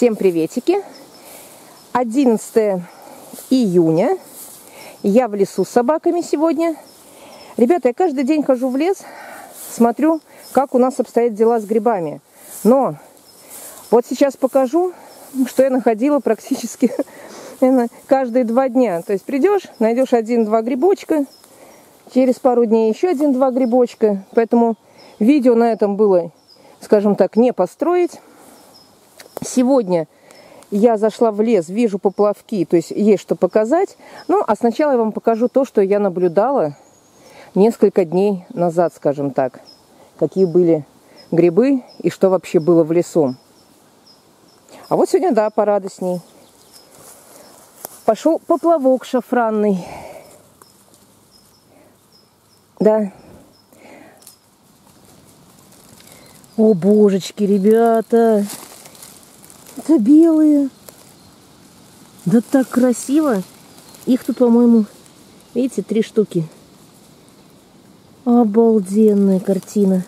Всем приветики. 11 июня. Я в лесу с собаками сегодня. Ребята, я каждый день хожу в лес, смотрю, как у нас обстоят дела с грибами. Но вот сейчас покажу, что я находила практически каждые два дня. То есть придешь, найдешь один-два грибочка, через пару дней еще один-два грибочка. Поэтому видео на этом было, скажем так, не построить. Сегодня я зашла в лес, вижу поплавки, то есть есть что показать. Ну, а сначала я вам покажу то, что я наблюдала несколько дней назад, скажем так. Какие были грибы и что вообще было в лесу. А вот сегодня, да, порадостней. Пошел поплавок шафранный. Да. О, божечки, ребята. Это белые. Да так красиво. Их тут, по-моему, видите, три штуки. Обалденная картина.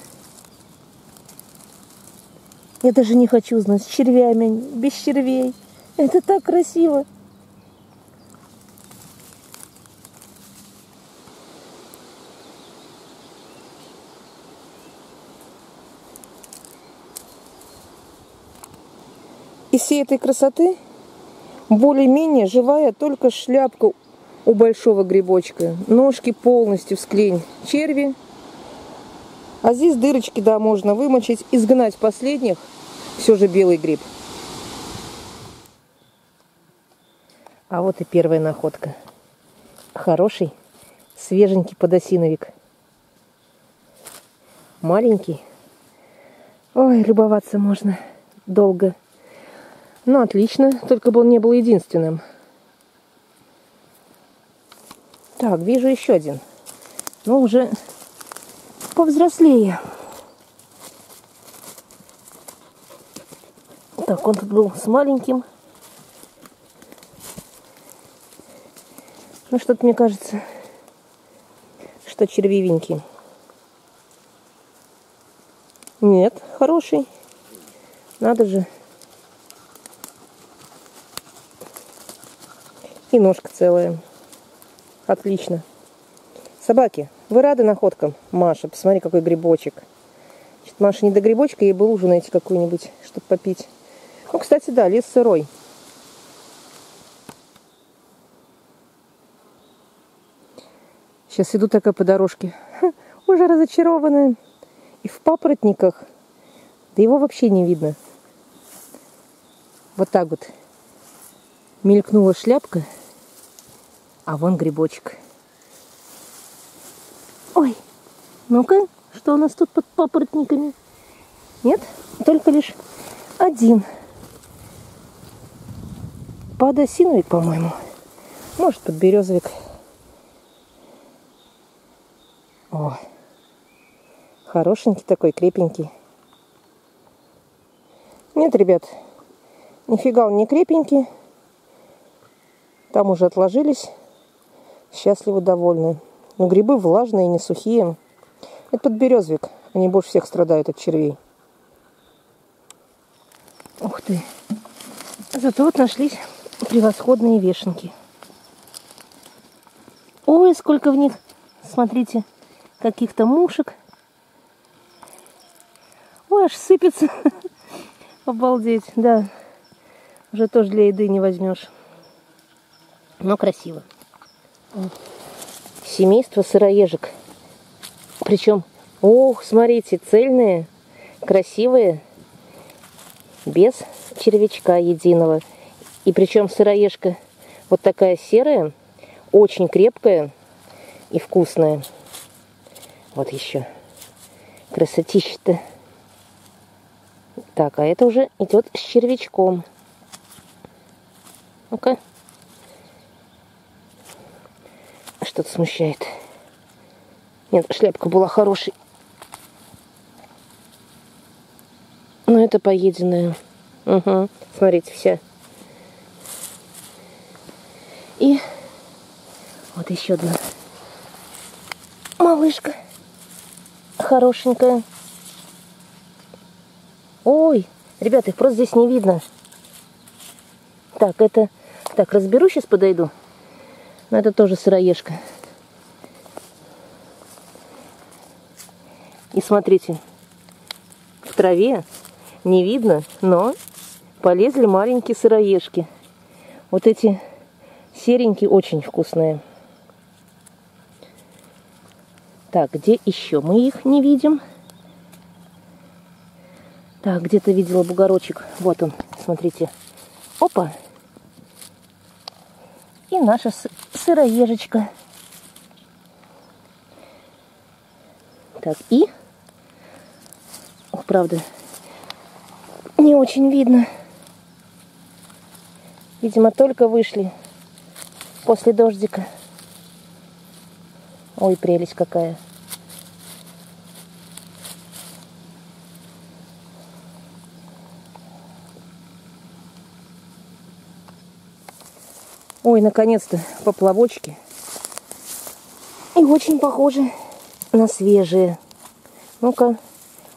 Я даже не хочу знать, с червями, без червей. Это так красиво. Из всей этой красоты более-менее живая только шляпка у большого грибочка. Ножки полностью в склень черви. А здесь дырочки, да, можно вымочить, изгнать последних. Все же белый гриб. А вот и первая находка. Хороший, свеженький подосиновик. Маленький. Ой, любоваться можно долго. Ну, отлично, только бы он не был единственным. Так, вижу еще один. Но уже повзрослее. Так, он тут был с маленьким. Ну, что-то мне кажется, что червивенький. Нет, хороший. Надо же. И ножка целая. Отлично. Собаки, вы рады находкам? Маша, посмотри, какой грибочек. Значит, Маша не до грибочка, ей бы лужу найти какую-нибудь, чтобы попить. Ну, кстати, да, лес сырой. Сейчас иду такая по дорожке. Ха, уже разочарованная. И в папоротниках. Да его вообще не видно. Вот так вот мелькнула шляпка. А вон грибочек. Ой, ну-ка, что у нас тут под папоротниками? Нет, только лишь один. Подосиновик, по-моему. Может, подберезовик. О, хорошенький такой, крепенький. Нет, ребят, нифига он не крепенький. Там уже отложились счастливы, довольны. Но грибы влажные, не сухие. Это подберезовик. Они больше всех страдают от червей. Ух ты. Зато вот нашлись превосходные вешенки. Ой, сколько в них, смотрите, каких-то мушек. Ой, аж сыпется. Обалдеть, да. Уже тоже для еды не возьмешь. Но красиво семейство сыроежек. Причем, ох, смотрите, цельные, красивые, без червячка единого. И причем сыроежка вот такая серая, очень крепкая и вкусная. Вот еще красотища-то. Так, а это уже идет с червячком. Ну-ка. Что-то смущает. Нет, шляпка была хорошей. Но это поеденная. Угу. Смотрите, вся. И вот еще одна малышка. Хорошенькая. Ой, ребята, их просто здесь не видно. Так, это... Так, разберу, сейчас подойду. Но это тоже сыроежка. И смотрите, в траве не видно, но полезли маленькие сыроежки. Вот эти серенькие очень вкусные. Так, где еще мы их не видим? Так, где-то видела бугорочек. Вот он, смотрите. Опа. И наша сыроежечка. Так, и... Ох, правда, не очень видно. Видимо, только вышли после дождика. Ой, прелесть какая. Ой, наконец-то поплавочки. И очень похожи на свежие. Ну-ка.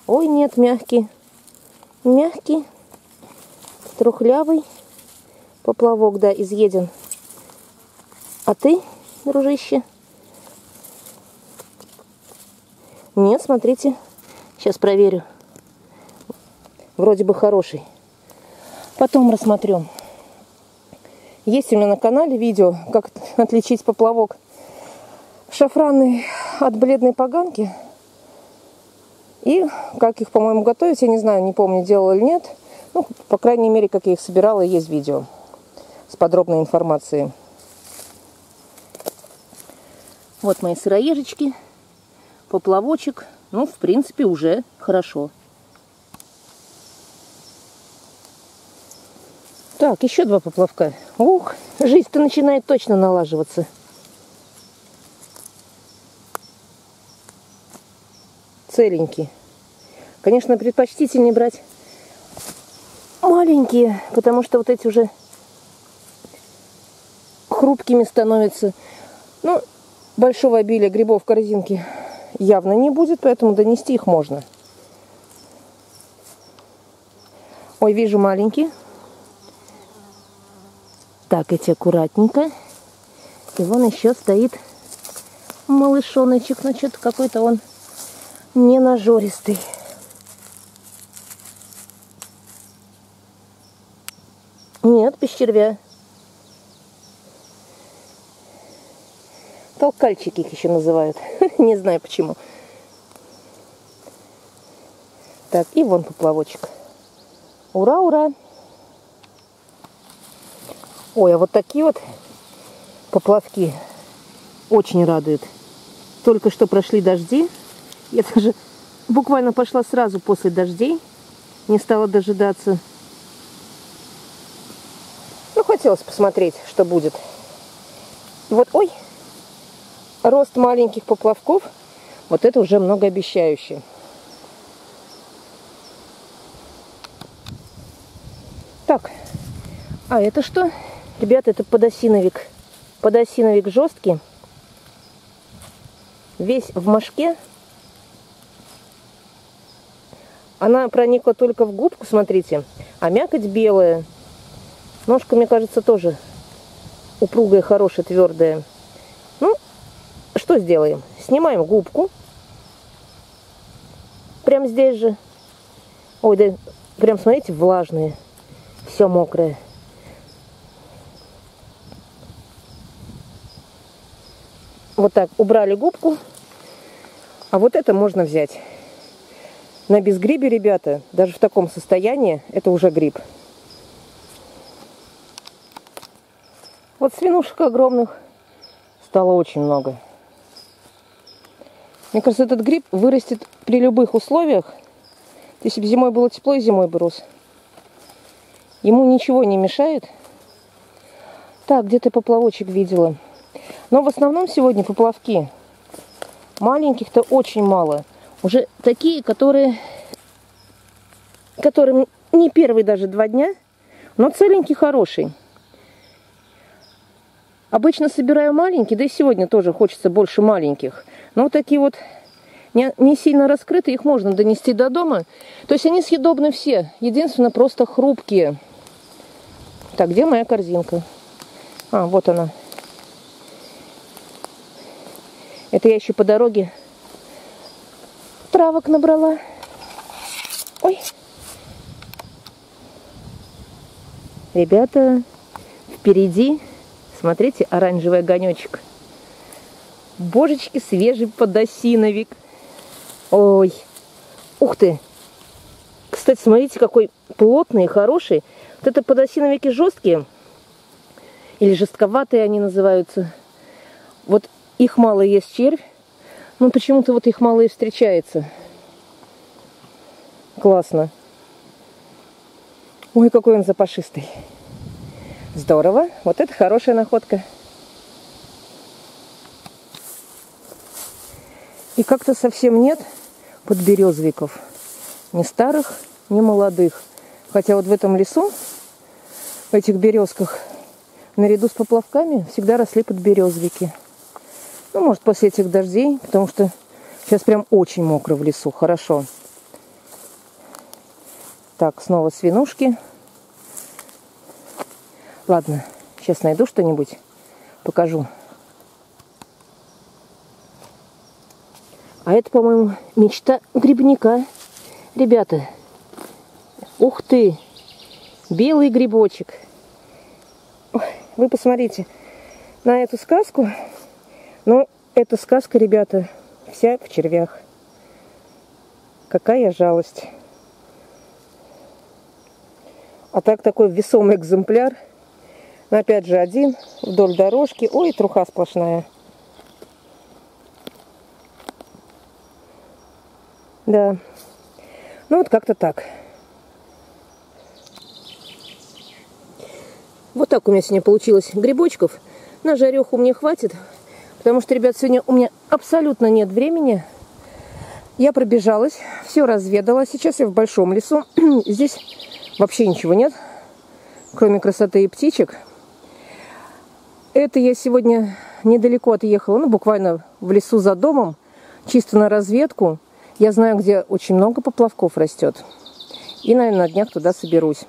Ой, нет, мягкий. Мягкий. Трухлявый. Поплавок, да, изъеден. А ты, дружище? Нет, смотрите. Сейчас проверю. Вроде бы хороший. Потом рассмотрю. Есть у меня на канале видео, как отличить поплавок шафранный от бледной поганки. И как их, по-моему, готовить, я не знаю, не помню, делала или нет. Ну, по крайней мере, как я их собирала, есть видео с подробной информацией. Вот мои сыроежечки поплавочек. Ну, в принципе, уже хорошо. Так, еще два поплавка. Ух, жизнь-то начинает точно налаживаться. Целенькие. Конечно, предпочтительнее брать маленькие, потому что вот эти уже хрупкими становятся. Ну, большого обилия грибов в корзинке явно не будет, поэтому донести их можно. Ой, вижу маленький. Так, эти аккуратненько. И вон еще стоит малышоночек. Ну, что-то какой-то он не нажористый. Нет, без червя. Толкальчики их еще называют. Не знаю почему. Так, и вон поплавочек. Ура, ура! Ой, а вот такие вот поплавки очень радуют. Только что прошли дожди. Я даже буквально пошла сразу после дождей. Не стала дожидаться. Ну, хотелось посмотреть, что будет. Вот, ой, рост маленьких поплавков, вот это уже многообещающе. Так, а это что? Ребята, это подосиновик. Подосиновик жесткий. Весь в мошке. Она проникла только в губку, смотрите. А мякоть белая. Ножка, мне кажется, тоже упругая, хорошая, твердая. Ну, что сделаем? Снимаем губку. Прям здесь же. Ой, да прям, смотрите, влажные. Все мокрое. Вот так убрали губку. А вот это можно взять. На безгрибе, ребята, даже в таком состоянии, это уже гриб. Вот свинушек огромных стало очень много. Мне кажется, этот гриб вырастет при любых условиях. Если бы зимой было тепло, и зимой бы рос. Ему ничего не мешает. Так, где-то поплавочек видела. Но в основном сегодня поплавки. Маленьких-то очень мало. Уже такие, которые, которым не первые даже два дня, но целенький, хороший. Обычно собираю маленькие, да и сегодня тоже хочется больше маленьких. Но вот такие вот не, не сильно раскрытые, их можно донести до дома. То есть они съедобны все. Единственное, просто хрупкие. Так, где моя корзинка? А, вот она. Это я еще по дороге травок набрала. Ой. Ребята, впереди, смотрите, оранжевый огонечек. Божечки, свежий подосиновик. Ой, ух ты. Кстати, смотрите, какой плотный, хороший. Вот это подосиновики жесткие, или жестковатые они называются. Вот их мало есть червь, но почему-то вот их мало и встречается. Классно. Ой, какой он запашистый. Здорово. Вот это хорошая находка. И как-то совсем нет подберезовиков. Ни старых, ни молодых. Хотя вот в этом лесу, в этих березках, наряду с поплавками всегда росли подберезовики. Ну, может, после этих дождей, потому что сейчас прям очень мокро в лесу. Хорошо. Так, снова свинушки. Ладно, сейчас найду что-нибудь, покажу. А это, по-моему, мечта грибника. Ребята, ух ты, белый грибочек. Вы посмотрите на эту сказку. Но эта сказка, ребята, вся в червях. Какая жалость. А так такой весомый экземпляр. Но опять же один вдоль дорожки. Ой, труха сплошная. Да. Ну вот как-то так. Вот так у меня сегодня получилось грибочков. На жареху мне хватит. Потому что, ребят, сегодня у меня абсолютно нет времени. Я пробежалась, все разведала. Сейчас я в большом лесу. Здесь вообще ничего нет, кроме красоты и птичек. Это я сегодня недалеко отъехала, ну, буквально в лесу за домом, чисто на разведку. Я знаю, где очень много поплавков растет. И, наверное, на днях туда соберусь.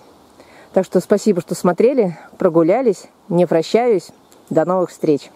Так что спасибо, что смотрели, прогулялись. Не прощаюсь. До новых встреч.